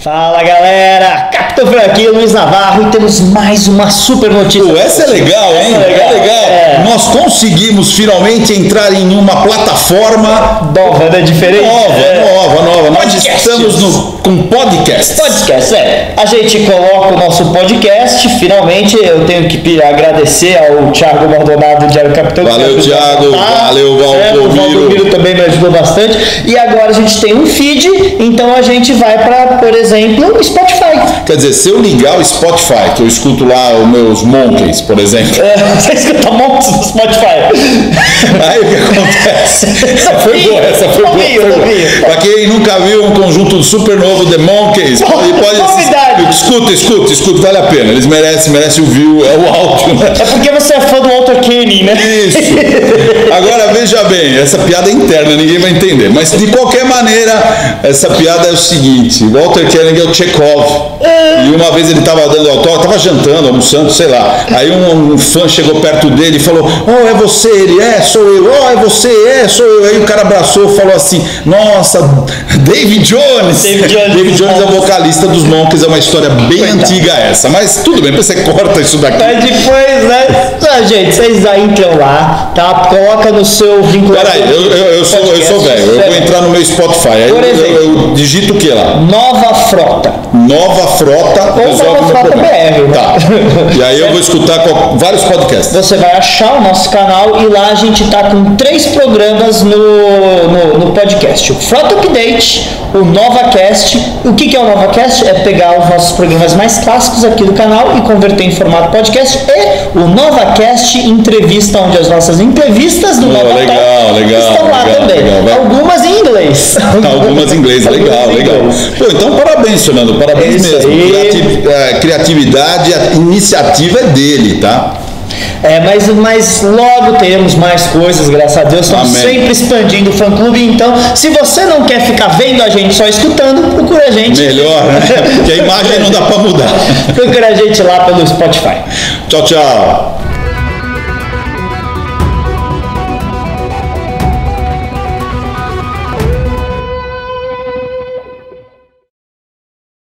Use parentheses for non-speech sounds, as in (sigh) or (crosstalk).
Fala galera, Capitão Frank, Luiz Navarro e temos mais uma super notícia. Pô, essa é legal, hein? Essa é legal. Nós conseguimos finalmente entrar em uma plataforma Nova, né? Diferente. nova, É. nova, nova. Nós Podcasts. estamos no, com podcast. Podcast, é. A gente coloca o nosso podcast. Finalmente, eu tenho que agradecer ao Thiago Maldonado, Diário Capitão. Valeu, Thiago. montar. Valeu, Certo? O Valdomiro. Valdomiro também me ajudou bastante. E agora a gente tem um feed, então a gente vai para, por exemplo, Spotify. Quer dizer, se eu ligar o Spotify, que eu escuto lá os meus monkeys, por exemplo, É, você escuta montes no Spotify. aí o que acontece? Essa foi boa, essa foi boa. Foi boa. Pra quem nunca viu um conjunto super novo The Monkeys, pode, pode Novidade. Escuta, escuta, escuta, vale a pena. Eles merecem, merecem o view, é o áudio, né? É porque você Kenny, né? Isso. Agora veja bem, essa piada é interna, ninguém vai entender. Mas de qualquer maneira, essa piada é o seguinte: Walter Koenig é o Chekhov. E uma vez ele estava dando autógrafo, estava jantando, almoçando, sei lá. Aí um, um fã chegou perto dele e falou: Oh, é você? Ele é, sou eu. Oh, é você? É, sou eu. Aí o cara abraçou e falou assim: Nossa, David Jones. David Jones David Jones é o vocalista dos Monkeys, é uma história bem Coitado. antiga essa. Mas tudo bem, depois você corta isso daqui. Mas depois, né? Gente, vocês aí entram lá, tá? Coloca no seu vinculador. Peraí, eu, eu, eu sou, eu sou velho, eu vou entrar no meu Spotify. Aí Por exemplo. eu, eu digito o que lá? Nova Frota. Nova Frota Ou resolve Nova Frota. BR, né? Tá. E aí eu vou escutar vários podcasts. Você vai achar o nosso canal e lá a gente tá com três programas no, no podcast. O Frota Update, o NovaCast. O que, que é o NovaCast? É pegar os nossos programas mais clássicos aqui do canal e converter em formato podcast. E o NovaCast Entrevista, onde as nossas entrevistas do Oh, Nova legal, Talk legal, estão lá legal, também. legal. Algumas em inglês. Algumas em inglês, legal, legal. Pô, então parabéns, Fernando, parabéns É isso mesmo. eh, criatividade, a iniciativa é dele, tá? É, mas, mas logo teremos mais coisas, graças a Deus. Estamos Amém. sempre expandindo o fã clube. Então, se você não quer ficar vendo a gente só escutando, procura a gente. Melhor, né? (laughs) Porque a imagem não dá pra mudar. Procura a gente lá pelo Spotify. Tchau, tchau.